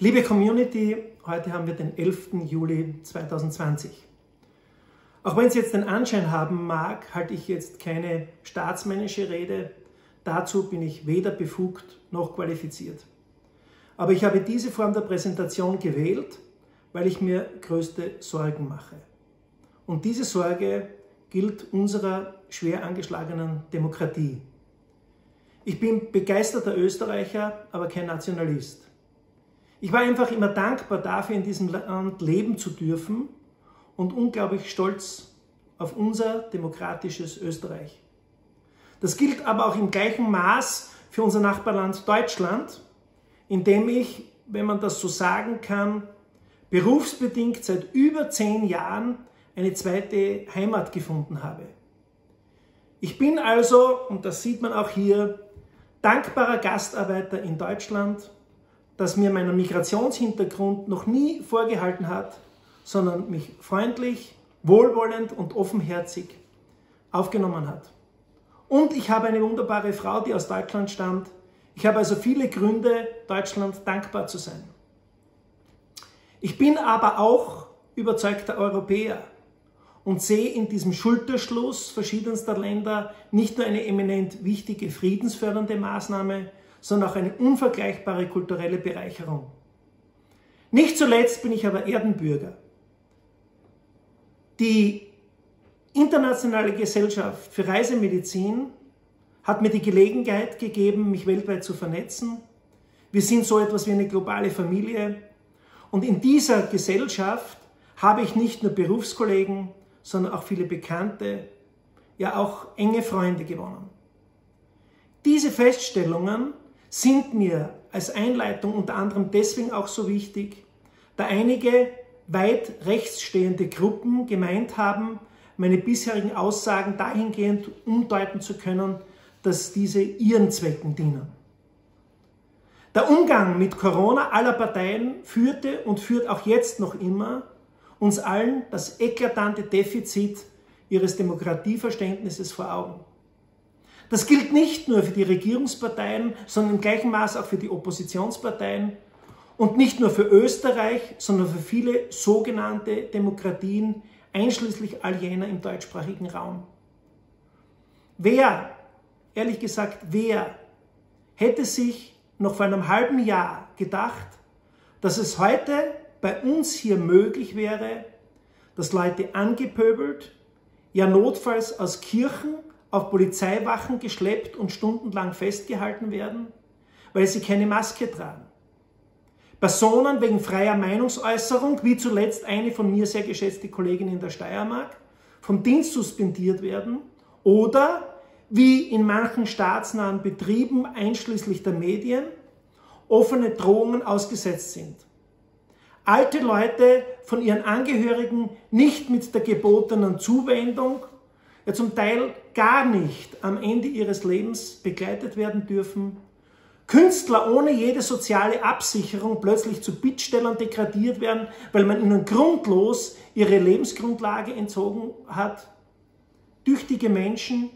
Liebe Community, heute haben wir den 11. Juli 2020. Auch wenn es jetzt den Anschein haben mag, halte ich jetzt keine staatsmännische Rede. Dazu bin ich weder befugt noch qualifiziert. Aber ich habe diese Form der Präsentation gewählt, weil ich mir größte Sorgen mache. Und diese Sorge gilt unserer schwer angeschlagenen Demokratie. Ich bin begeisterter Österreicher, aber kein Nationalist. Ich war einfach immer dankbar dafür, in diesem Land leben zu dürfen und unglaublich stolz auf unser demokratisches Österreich. Das gilt aber auch im gleichen Maß für unser Nachbarland Deutschland, in dem ich, wenn man das so sagen kann, berufsbedingt seit über zehn Jahren eine zweite Heimat gefunden habe. Ich bin also, und das sieht man auch hier, dankbarer Gastarbeiter in Deutschland, das mir meinen Migrationshintergrund noch nie vorgehalten hat, sondern mich freundlich, wohlwollend und offenherzig aufgenommen hat. Und ich habe eine wunderbare Frau, die aus Deutschland stammt. Ich habe also viele Gründe, Deutschland dankbar zu sein. Ich bin aber auch überzeugter Europäer und sehe in diesem Schulterschluss verschiedenster Länder nicht nur eine eminent wichtige friedensfördernde Maßnahme, sondern auch eine unvergleichbare kulturelle Bereicherung. Nicht zuletzt bin ich aber Erdenbürger. Die internationale Gesellschaft für Reisemedizin hat mir die Gelegenheit gegeben, mich weltweit zu vernetzen. Wir sind so etwas wie eine globale Familie. Und in dieser Gesellschaft habe ich nicht nur Berufskollegen, sondern auch viele Bekannte, ja auch enge Freunde gewonnen. Diese Feststellungen sind mir als Einleitung unter anderem deswegen auch so wichtig, da einige weit rechtsstehende Gruppen gemeint haben, meine bisherigen Aussagen dahingehend umdeuten zu können, dass diese ihren Zwecken dienen. Der Umgang mit Corona aller Parteien führte und führt auch jetzt noch immer uns allen das eklatante Defizit ihres Demokratieverständnisses vor Augen. Das gilt nicht nur für die Regierungsparteien, sondern im gleichen Maß auch für die Oppositionsparteien und nicht nur für Österreich, sondern für viele sogenannte Demokratien, einschließlich all jener im deutschsprachigen Raum. Wer, ehrlich gesagt, wer hätte sich noch vor einem halben Jahr gedacht, dass es heute bei uns hier möglich wäre, dass Leute angepöbelt, ja notfalls aus Kirchen auf Polizeiwachen geschleppt und stundenlang festgehalten werden, weil sie keine Maske tragen. Personen wegen freier Meinungsäußerung, wie zuletzt eine von mir sehr geschätzte Kollegin in der Steiermark, vom Dienst suspendiert werden oder wie in manchen staatsnahen Betrieben einschließlich der Medien offene Drohungen ausgesetzt sind alte Leute von ihren Angehörigen nicht mit der gebotenen Zuwendung, ja zum Teil gar nicht am Ende ihres Lebens begleitet werden dürfen, Künstler ohne jede soziale Absicherung plötzlich zu Bittstellern degradiert werden, weil man ihnen grundlos ihre Lebensgrundlage entzogen hat, tüchtige Menschen,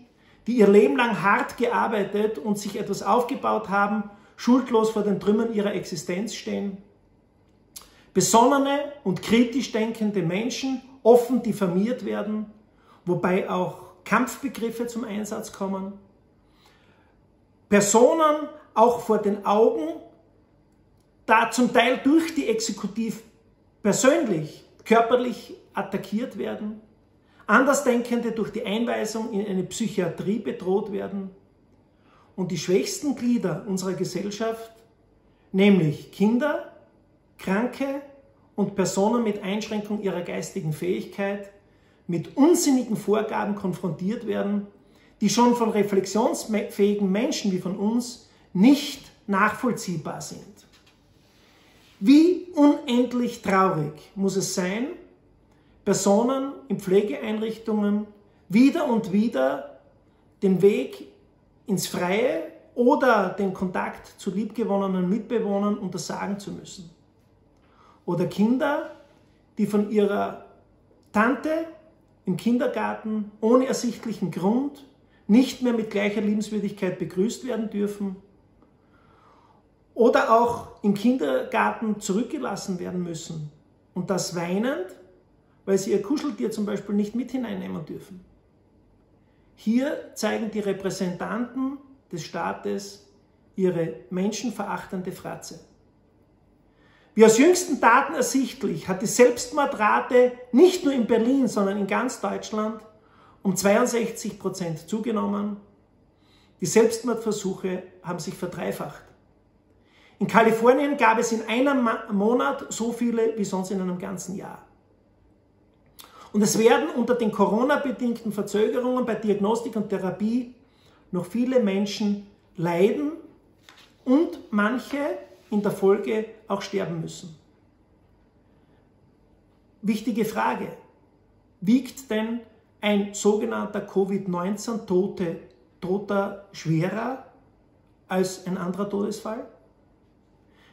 die ihr Leben lang hart gearbeitet und sich etwas aufgebaut haben, schuldlos vor den Trümmern ihrer Existenz stehen. Besonnene und kritisch denkende Menschen offen diffamiert werden, wobei auch Kampfbegriffe zum Einsatz kommen. Personen auch vor den Augen, da zum Teil durch die Exekutiv persönlich, körperlich attackiert werden. Andersdenkende durch die Einweisung in eine Psychiatrie bedroht werden. Und die schwächsten Glieder unserer Gesellschaft, nämlich Kinder, Kranke und Personen mit Einschränkung ihrer geistigen Fähigkeit mit unsinnigen Vorgaben konfrontiert werden, die schon von reflexionsfähigen Menschen wie von uns nicht nachvollziehbar sind. Wie unendlich traurig muss es sein, Personen in Pflegeeinrichtungen wieder und wieder den Weg ins Freie oder den Kontakt zu liebgewonnenen Mitbewohnern untersagen zu müssen oder Kinder, die von ihrer Tante im Kindergarten ohne ersichtlichen Grund nicht mehr mit gleicher Liebenswürdigkeit begrüßt werden dürfen. oder auch im Kindergarten zurückgelassen werden müssen und das weinend, weil sie ihr Kuscheltier zum Beispiel nicht mit hineinnehmen dürfen. Hier zeigen die Repräsentanten des Staates ihre menschenverachtende Fratze. Wie aus jüngsten Daten ersichtlich, hat die Selbstmordrate nicht nur in Berlin, sondern in ganz Deutschland um 62 Prozent zugenommen. Die Selbstmordversuche haben sich verdreifacht. In Kalifornien gab es in einem Monat so viele wie sonst in einem ganzen Jahr. Und es werden unter den Corona-bedingten Verzögerungen bei Diagnostik und Therapie noch viele Menschen leiden und manche in der Folge auch sterben müssen. Wichtige Frage. Wiegt denn ein sogenannter Covid-19-Tote Toter schwerer als ein anderer Todesfall?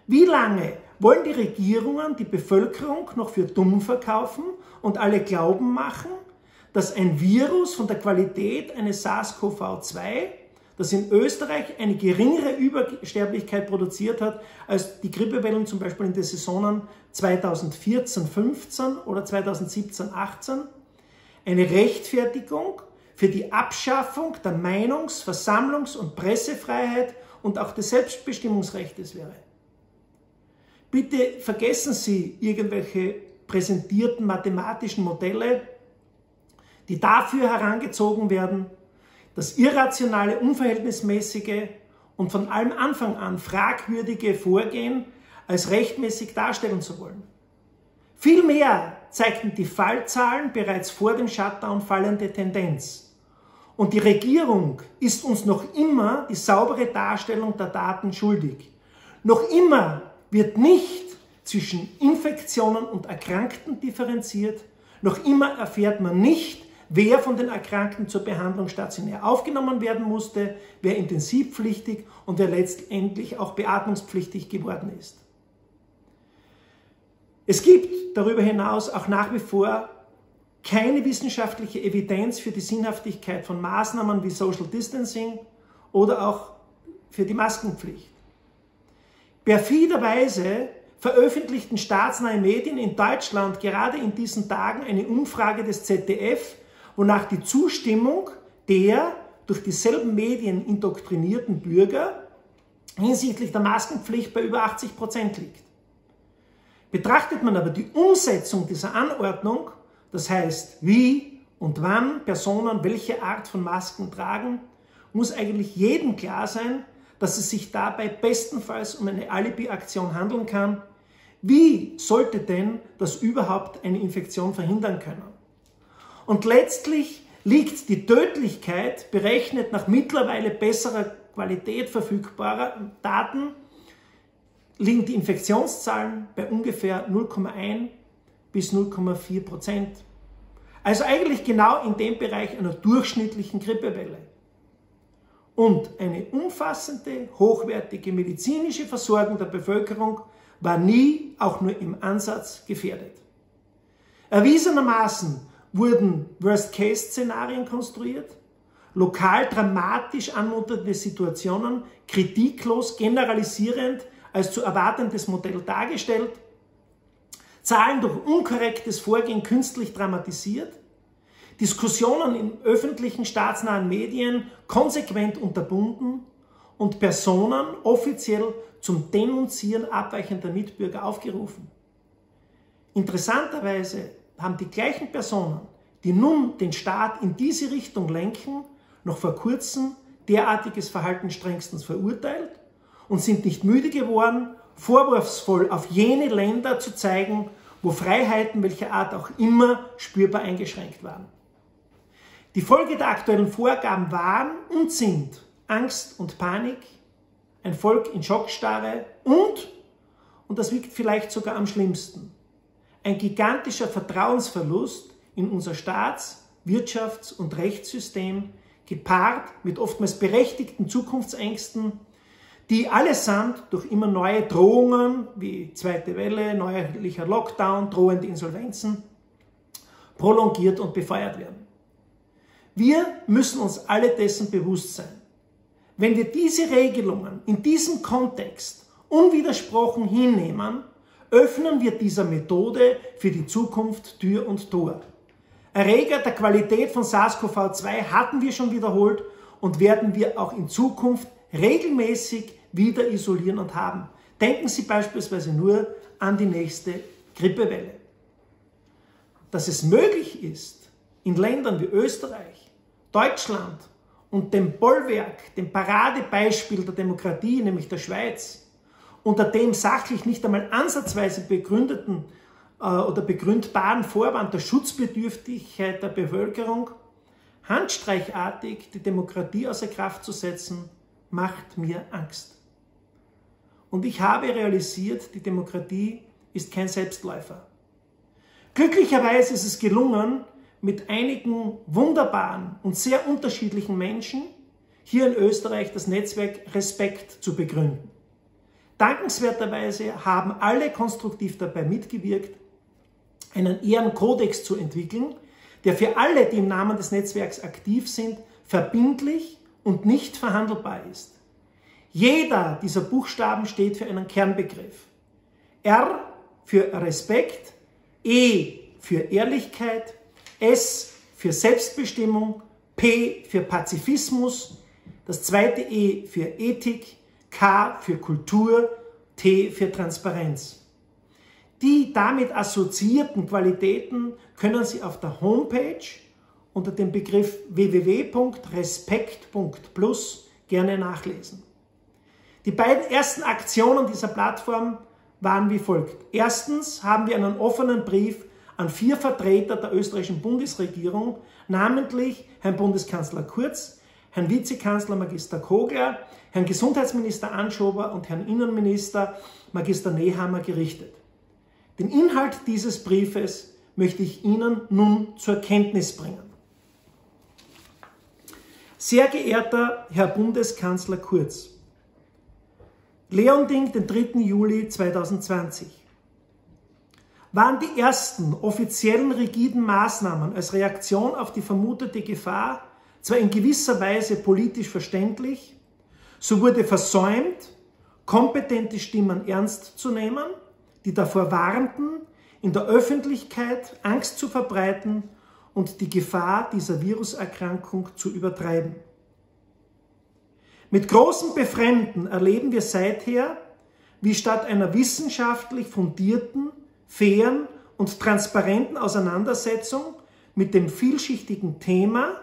Wie lange wollen die Regierungen die Bevölkerung noch für dumm verkaufen und alle glauben machen, dass ein Virus von der Qualität eines SARS-CoV-2 das in Österreich eine geringere Übersterblichkeit produziert hat als die Grippewellen zum Beispiel in den Saisonen 2014-15 oder 2017-18, eine Rechtfertigung für die Abschaffung der Meinungs-, Versammlungs- und Pressefreiheit und auch des Selbstbestimmungsrechts wäre. Bitte vergessen Sie irgendwelche präsentierten mathematischen Modelle, die dafür herangezogen werden, das irrationale, unverhältnismäßige und von allem Anfang an fragwürdige Vorgehen als rechtmäßig darstellen zu wollen. Vielmehr zeigten die Fallzahlen bereits vor dem Shutdown fallende Tendenz. Und die Regierung ist uns noch immer die saubere Darstellung der Daten schuldig. Noch immer wird nicht zwischen Infektionen und Erkrankten differenziert. Noch immer erfährt man nicht, wer von den Erkrankten zur Behandlung stationär aufgenommen werden musste, wer intensivpflichtig und wer letztendlich auch beatmungspflichtig geworden ist. Es gibt darüber hinaus auch nach wie vor keine wissenschaftliche Evidenz für die Sinnhaftigkeit von Maßnahmen wie Social Distancing oder auch für die Maskenpflicht. Perfiderweise veröffentlichten staatsnahe Medien in Deutschland gerade in diesen Tagen eine Umfrage des ZDF, wonach die Zustimmung der durch dieselben Medien indoktrinierten Bürger hinsichtlich der Maskenpflicht bei über 80 Prozent liegt. Betrachtet man aber die Umsetzung dieser Anordnung, das heißt, wie und wann Personen welche Art von Masken tragen, muss eigentlich jedem klar sein, dass es sich dabei bestenfalls um eine Alibi-Aktion handeln kann. Wie sollte denn das überhaupt eine Infektion verhindern können? Und letztlich liegt die Tödlichkeit, berechnet nach mittlerweile besserer Qualität verfügbarer Daten, liegen die Infektionszahlen bei ungefähr 0,1 bis 0,4 Prozent. Also eigentlich genau in dem Bereich einer durchschnittlichen Grippewelle. Und eine umfassende, hochwertige medizinische Versorgung der Bevölkerung war nie auch nur im Ansatz gefährdet. Erwiesenermaßen wurden Worst-Case-Szenarien konstruiert, lokal dramatisch anmutende Situationen kritiklos generalisierend als zu erwartendes Modell dargestellt, Zahlen durch unkorrektes Vorgehen künstlich dramatisiert, Diskussionen in öffentlichen staatsnahen Medien konsequent unterbunden und Personen offiziell zum Denunzieren abweichender Mitbürger aufgerufen. Interessanterweise haben die gleichen Personen, die nun den Staat in diese Richtung lenken, noch vor kurzem derartiges Verhalten strengstens verurteilt und sind nicht müde geworden, vorwurfsvoll auf jene Länder zu zeigen, wo Freiheiten welcher Art auch immer spürbar eingeschränkt waren. Die Folge der aktuellen Vorgaben waren und sind Angst und Panik, ein Volk in Schockstarre und, und das wiegt vielleicht sogar am schlimmsten, ein gigantischer Vertrauensverlust in unser Staats-, Wirtschafts- und Rechtssystem, gepaart mit oftmals berechtigten Zukunftsängsten, die allesamt durch immer neue Drohungen wie zweite Welle, neuerlicher Lockdown, drohende Insolvenzen prolongiert und befeuert werden. Wir müssen uns alle dessen bewusst sein. Wenn wir diese Regelungen in diesem Kontext unwidersprochen hinnehmen, öffnen wir dieser Methode für die Zukunft Tür und Tor. Erreger der Qualität von SARS-CoV-2 hatten wir schon wiederholt und werden wir auch in Zukunft regelmäßig wieder isolieren und haben. Denken Sie beispielsweise nur an die nächste Grippewelle. Dass es möglich ist, in Ländern wie Österreich, Deutschland und dem Bollwerk, dem Paradebeispiel der Demokratie, nämlich der Schweiz, unter dem sachlich nicht einmal ansatzweise begründeten äh, oder begründbaren Vorwand der Schutzbedürftigkeit der Bevölkerung handstreichartig die Demokratie außer Kraft zu setzen, macht mir Angst. Und ich habe realisiert, die Demokratie ist kein Selbstläufer. Glücklicherweise ist es gelungen, mit einigen wunderbaren und sehr unterschiedlichen Menschen hier in Österreich das Netzwerk Respekt zu begründen. Dankenswerterweise haben alle konstruktiv dabei mitgewirkt, einen Ehrenkodex zu entwickeln, der für alle, die im Namen des Netzwerks aktiv sind, verbindlich und nicht verhandelbar ist. Jeder dieser Buchstaben steht für einen Kernbegriff. R für Respekt, E für Ehrlichkeit, S für Selbstbestimmung, P für Pazifismus, das zweite E für Ethik, K für Kultur, T für Transparenz. Die damit assoziierten Qualitäten können Sie auf der Homepage unter dem Begriff www.respekt.plus gerne nachlesen. Die beiden ersten Aktionen dieser Plattform waren wie folgt. Erstens haben wir einen offenen Brief an vier Vertreter der österreichischen Bundesregierung, namentlich Herrn Bundeskanzler Kurz, Herrn Vizekanzler Magister Kogler, Herrn Gesundheitsminister Anschober und Herrn Innenminister Magister Nehammer gerichtet. Den Inhalt dieses Briefes möchte ich Ihnen nun zur Kenntnis bringen. Sehr geehrter Herr Bundeskanzler Kurz, Leonding, den 3. Juli 2020. Waren die ersten offiziellen rigiden Maßnahmen als Reaktion auf die vermutete Gefahr zwar in gewisser Weise politisch verständlich, so wurde versäumt, kompetente Stimmen ernst zu nehmen, die davor warnten, in der Öffentlichkeit Angst zu verbreiten und die Gefahr dieser Viruserkrankung zu übertreiben. Mit großem Befremden erleben wir seither, wie statt einer wissenschaftlich fundierten, fairen und transparenten Auseinandersetzung mit dem vielschichtigen Thema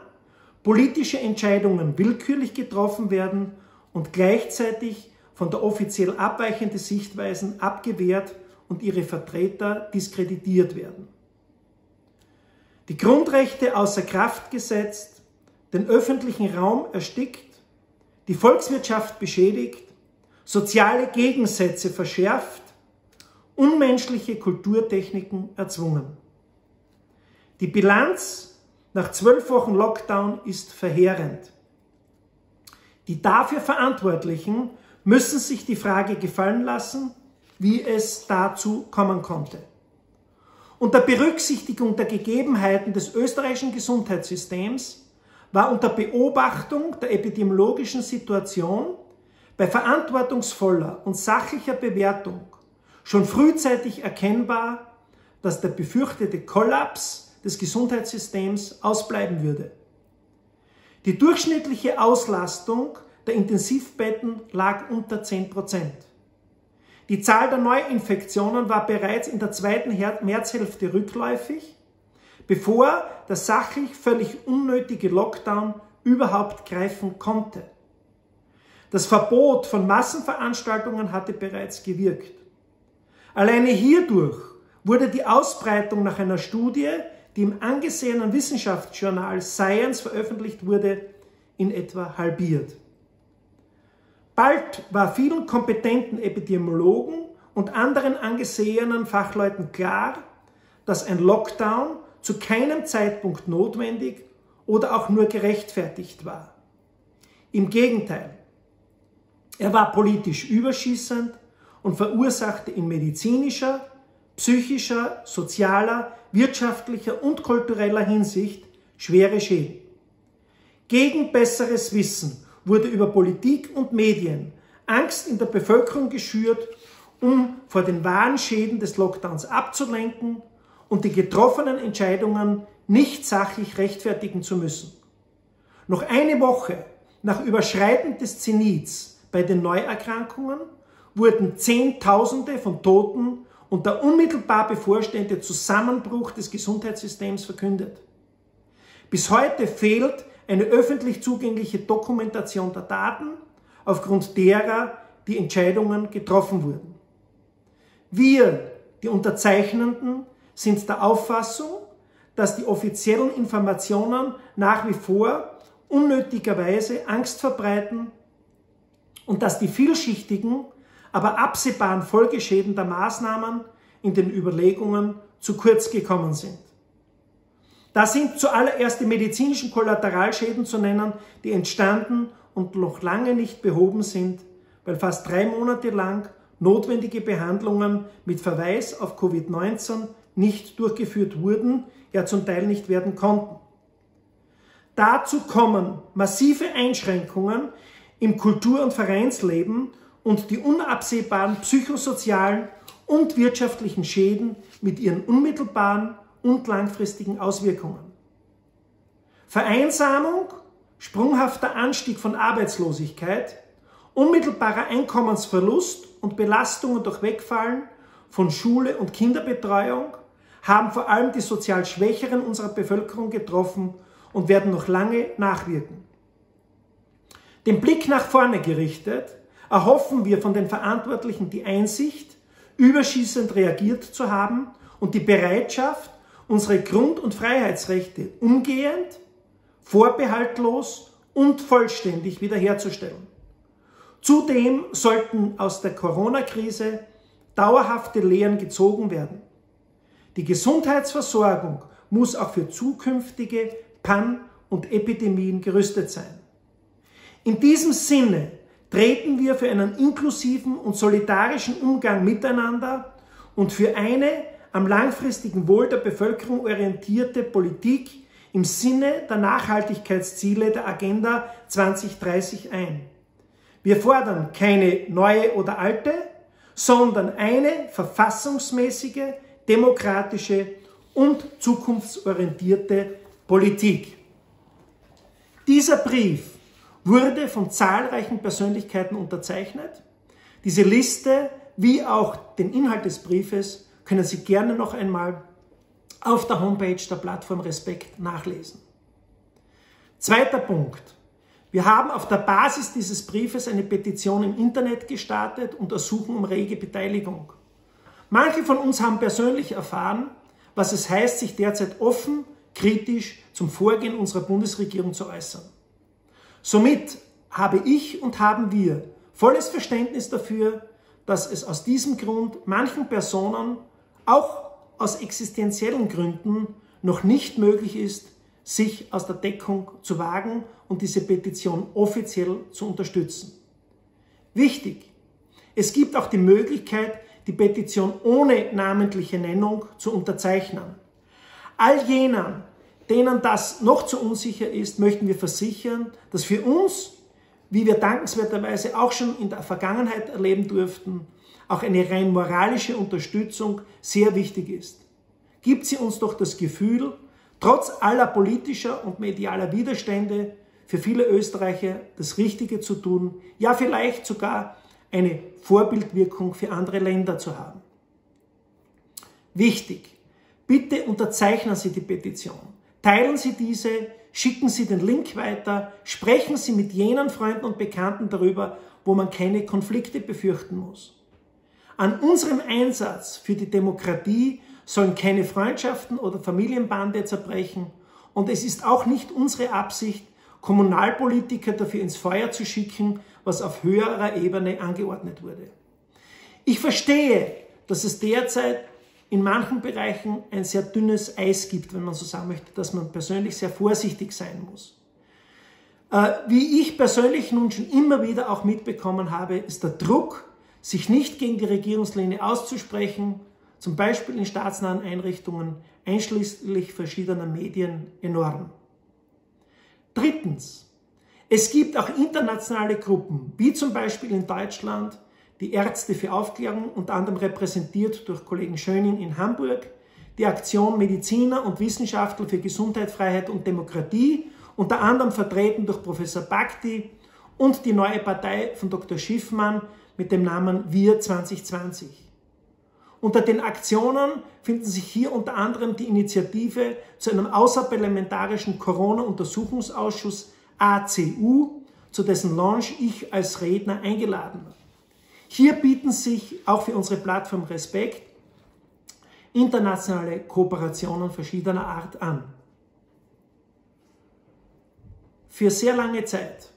politische Entscheidungen willkürlich getroffen werden und gleichzeitig von der offiziell abweichende Sichtweisen abgewehrt und ihre Vertreter diskreditiert werden. Die Grundrechte außer Kraft gesetzt, den öffentlichen Raum erstickt die Volkswirtschaft beschädigt, soziale Gegensätze verschärft, unmenschliche Kulturtechniken erzwungen. Die Bilanz nach zwölf Wochen Lockdown ist verheerend. Die dafür Verantwortlichen müssen sich die Frage gefallen lassen, wie es dazu kommen konnte. Unter Berücksichtigung der Gegebenheiten des österreichischen Gesundheitssystems war unter Beobachtung der epidemiologischen Situation bei verantwortungsvoller und sachlicher Bewertung schon frühzeitig erkennbar, dass der befürchtete Kollaps des Gesundheitssystems ausbleiben würde. Die durchschnittliche Auslastung der Intensivbetten lag unter 10 Prozent. Die Zahl der Neuinfektionen war bereits in der zweiten Märzhälfte rückläufig bevor der sachlich völlig unnötige Lockdown überhaupt greifen konnte. Das Verbot von Massenveranstaltungen hatte bereits gewirkt. Alleine hierdurch wurde die Ausbreitung nach einer Studie, die im angesehenen Wissenschaftsjournal Science veröffentlicht wurde, in etwa halbiert. Bald war vielen kompetenten Epidemiologen und anderen angesehenen Fachleuten klar, dass ein Lockdown zu keinem Zeitpunkt notwendig oder auch nur gerechtfertigt war. Im Gegenteil, er war politisch überschießend und verursachte in medizinischer, psychischer, sozialer, wirtschaftlicher und kultureller Hinsicht schwere Schäden. Gegen besseres Wissen wurde über Politik und Medien Angst in der Bevölkerung geschürt, um vor den wahren Schäden des Lockdowns abzulenken und die getroffenen Entscheidungen nicht sachlich rechtfertigen zu müssen. Noch eine Woche nach Überschreiten des Zenits bei den Neuerkrankungen wurden Zehntausende von Toten und der unmittelbar bevorstehende Zusammenbruch des Gesundheitssystems verkündet. Bis heute fehlt eine öffentlich zugängliche Dokumentation der Daten, aufgrund derer die Entscheidungen getroffen wurden. Wir, die Unterzeichnenden, sind der Auffassung, dass die offiziellen Informationen nach wie vor unnötigerweise Angst verbreiten und dass die vielschichtigen, aber absehbaren Folgeschäden der Maßnahmen in den Überlegungen zu kurz gekommen sind. Da sind zuallererst die medizinischen Kollateralschäden zu nennen, die entstanden und noch lange nicht behoben sind, weil fast drei Monate lang notwendige Behandlungen mit Verweis auf Covid-19 nicht durchgeführt wurden, ja zum Teil nicht werden konnten. Dazu kommen massive Einschränkungen im Kultur- und Vereinsleben und die unabsehbaren psychosozialen und wirtschaftlichen Schäden mit ihren unmittelbaren und langfristigen Auswirkungen. Vereinsamung, sprunghafter Anstieg von Arbeitslosigkeit, unmittelbarer Einkommensverlust und Belastungen durch Wegfallen von Schule und Kinderbetreuung haben vor allem die sozial Schwächeren unserer Bevölkerung getroffen und werden noch lange nachwirken. Den Blick nach vorne gerichtet, erhoffen wir von den Verantwortlichen die Einsicht, überschießend reagiert zu haben und die Bereitschaft, unsere Grund- und Freiheitsrechte umgehend, vorbehaltlos und vollständig wiederherzustellen. Zudem sollten aus der Corona-Krise dauerhafte Lehren gezogen werden. Die Gesundheitsversorgung muss auch für zukünftige Pan- und Epidemien gerüstet sein. In diesem Sinne treten wir für einen inklusiven und solidarischen Umgang miteinander und für eine am langfristigen Wohl der Bevölkerung orientierte Politik im Sinne der Nachhaltigkeitsziele der Agenda 2030 ein. Wir fordern keine neue oder alte, sondern eine verfassungsmäßige, demokratische und zukunftsorientierte Politik. Dieser Brief wurde von zahlreichen Persönlichkeiten unterzeichnet. Diese Liste wie auch den Inhalt des Briefes können Sie gerne noch einmal auf der Homepage der Plattform Respekt nachlesen. Zweiter Punkt. Wir haben auf der Basis dieses Briefes eine Petition im Internet gestartet und ersuchen um rege Beteiligung. Manche von uns haben persönlich erfahren, was es heißt, sich derzeit offen, kritisch zum Vorgehen unserer Bundesregierung zu äußern. Somit habe ich und haben wir volles Verständnis dafür, dass es aus diesem Grund manchen Personen auch aus existenziellen Gründen noch nicht möglich ist, sich aus der Deckung zu wagen und diese Petition offiziell zu unterstützen. Wichtig, es gibt auch die Möglichkeit, die Petition ohne namentliche Nennung zu unterzeichnen. All jenen, denen das noch zu unsicher ist, möchten wir versichern, dass für uns, wie wir dankenswerterweise auch schon in der Vergangenheit erleben durften, auch eine rein moralische Unterstützung sehr wichtig ist. Gibt sie uns doch das Gefühl, trotz aller politischer und medialer Widerstände für viele Österreicher das Richtige zu tun, ja vielleicht sogar eine Vorbildwirkung für andere Länder zu haben. Wichtig, bitte unterzeichnen Sie die Petition, teilen Sie diese, schicken Sie den Link weiter, sprechen Sie mit jenen Freunden und Bekannten darüber, wo man keine Konflikte befürchten muss. An unserem Einsatz für die Demokratie sollen keine Freundschaften oder Familienbande zerbrechen und es ist auch nicht unsere Absicht, Kommunalpolitiker dafür ins Feuer zu schicken, was auf höherer Ebene angeordnet wurde. Ich verstehe, dass es derzeit in manchen Bereichen ein sehr dünnes Eis gibt, wenn man so sagen möchte, dass man persönlich sehr vorsichtig sein muss. Äh, wie ich persönlich nun schon immer wieder auch mitbekommen habe, ist der Druck sich nicht gegen die Regierungslinie auszusprechen, zum Beispiel in staatsnahen Einrichtungen, einschließlich verschiedener Medien, enorm. Drittens. Es gibt auch internationale Gruppen, wie zum Beispiel in Deutschland die Ärzte für Aufklärung, unter anderem repräsentiert durch Kollegen Schöning in Hamburg, die Aktion Mediziner und Wissenschaftler für Gesundheit, Freiheit und Demokratie, unter anderem vertreten durch Professor Bhakti und die neue Partei von Dr. Schiffmann mit dem Namen Wir 2020. Unter den Aktionen finden sich hier unter anderem die Initiative zu einem außerparlamentarischen Corona-Untersuchungsausschuss ACU, zu dessen Launch ich als Redner eingeladen war. Hier bieten sich auch für unsere Plattform Respekt internationale Kooperationen verschiedener Art an. Für sehr lange Zeit,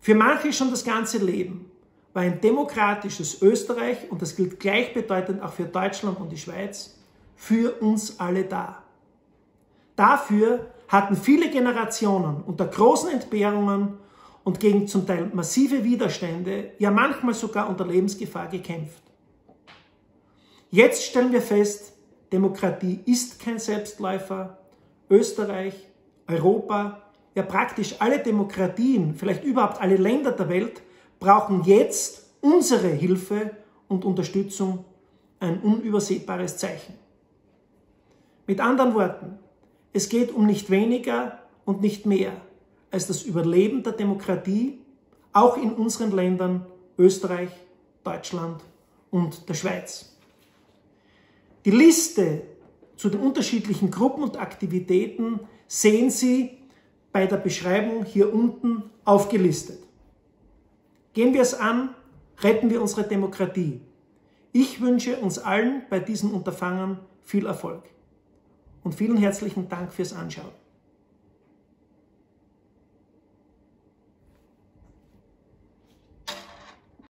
für manche schon das ganze Leben, war ein demokratisches Österreich, und das gilt gleichbedeutend auch für Deutschland und die Schweiz, für uns alle da. Dafür hatten viele Generationen unter großen Entbehrungen und gegen zum Teil massive Widerstände, ja manchmal sogar unter Lebensgefahr gekämpft. Jetzt stellen wir fest, Demokratie ist kein Selbstläufer. Österreich, Europa, ja praktisch alle Demokratien, vielleicht überhaupt alle Länder der Welt, brauchen jetzt unsere Hilfe und Unterstützung, ein unübersehbares Zeichen. Mit anderen Worten, es geht um nicht weniger und nicht mehr als das Überleben der Demokratie, auch in unseren Ländern Österreich, Deutschland und der Schweiz. Die Liste zu den unterschiedlichen Gruppen und Aktivitäten sehen Sie bei der Beschreibung hier unten aufgelistet. Gehen wir es an, retten wir unsere Demokratie. Ich wünsche uns allen bei diesem Unterfangen viel Erfolg und vielen herzlichen Dank fürs Anschauen.